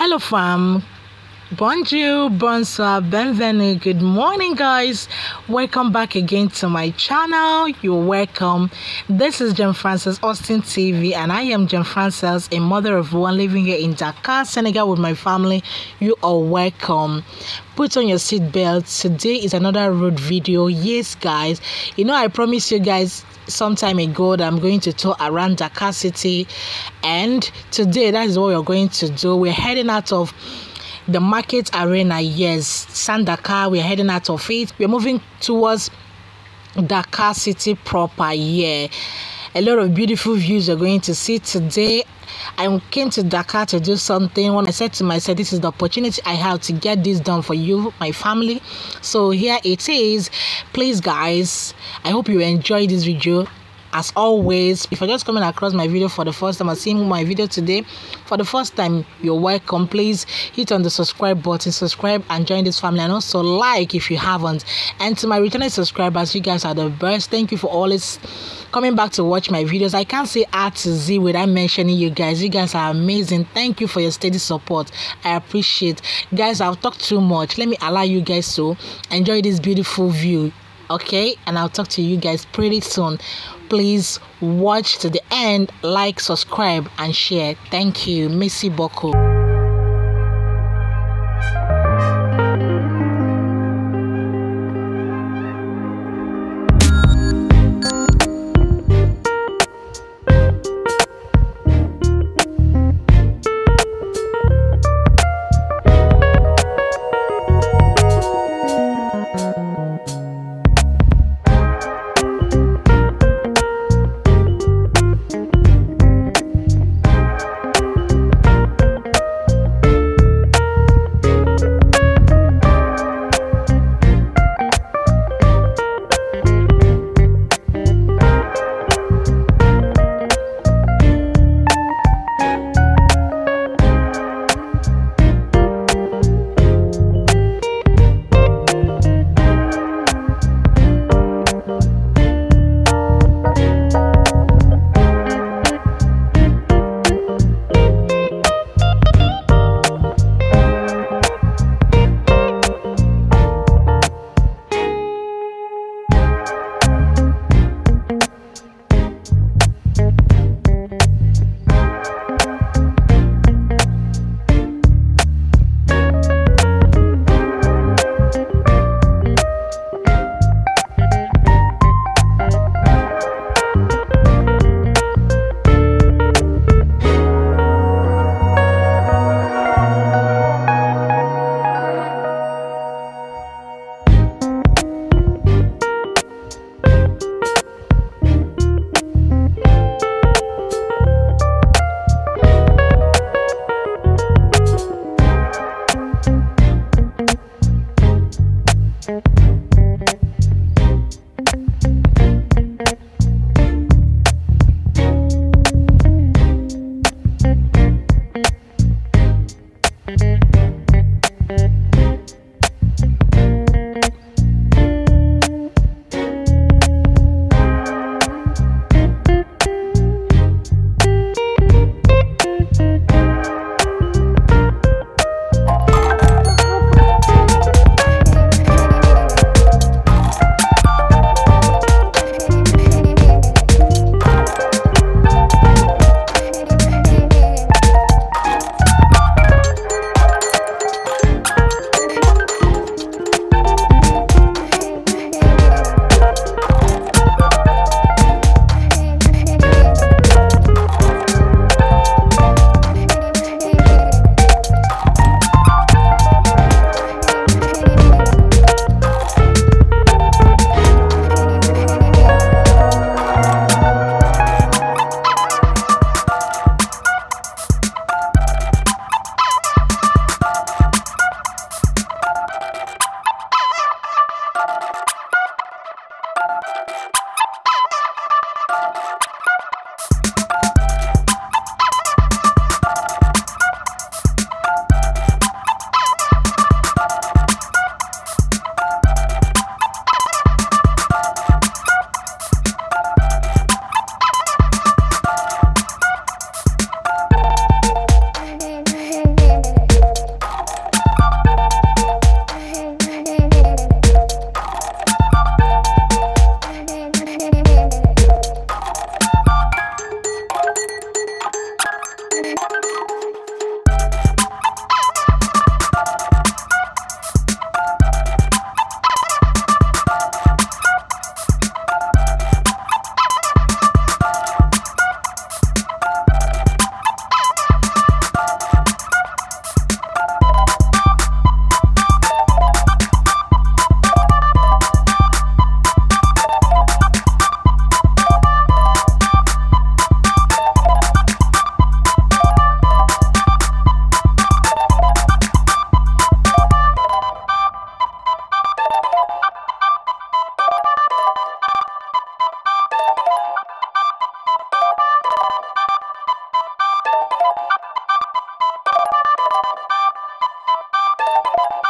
Hello fam. Bonjour, bonsoir, bienvenue. Good morning, guys. Welcome back again to my channel. You're welcome. This is Janefrancess Austin TV, and I am Janefrancess, a mother of one living here in Dakar, Senegal, with my family. You are welcome. Put on your seatbelt. Today is another road video. Yes, guys. You know, I promised you guys some time ago that I'm going to tour around Dakar City, and today that is what we're going to do. We're heading out of the market arena yes. Sandaka we're heading out of it. We're moving towards dakar city proper yeah. A lot of beautiful views you're going to see today. I came to Dakar to do something. When I said to myself, This is the opportunity I have to get this done for you, my family. So here it is. Please, guys, I hope you enjoy this video as always if you're just coming across my video for the first time or seeing my video today for the first time you're welcome. Please hit on the subscribe button subscribe and join this family. And also like if you haven't. And to my returning subscribers you guys are the best. Thank you for always coming back to watch my videos. I can't say a to z without mentioning you guys. You guys are amazing. Thank you for your steady support. I appreciate. Guys i've talked too much. Let me allow you guys to enjoy this beautiful view okay? And i'll talk to you guys pretty soon. Please watch to the end like subscribe and share. Thank you. Missy boko you